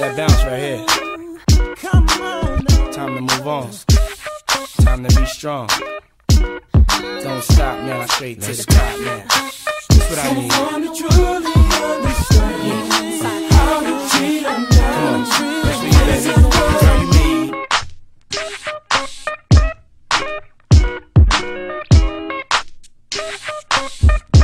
That bounce right here. Time to move on. Time to be strong. Don't stop, man. Straight to the top, man. That's what I need. Come on, let's be better. Girl, you need. Thank